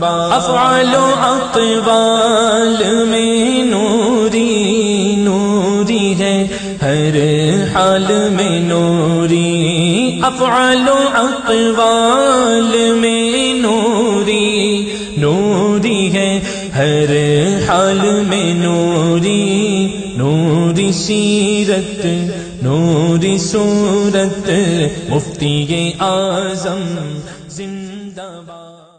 افعال و اقوال میں نوری نوری ہے، ہر حال میں نوری۔ افعال و اقوال میں نوری نوری ہے، ہر حال میں نوری۔ نوری سیرت، نوری صورت، مفتی اعظم زندہ باد۔